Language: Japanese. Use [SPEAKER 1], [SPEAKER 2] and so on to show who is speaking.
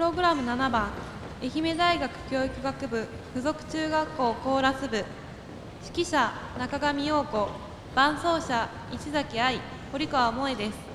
[SPEAKER 1] ログラム7番愛媛大学教育学部附属中学校コーラス部指揮者中上陽子伴奏者石崎愛堀川萌です。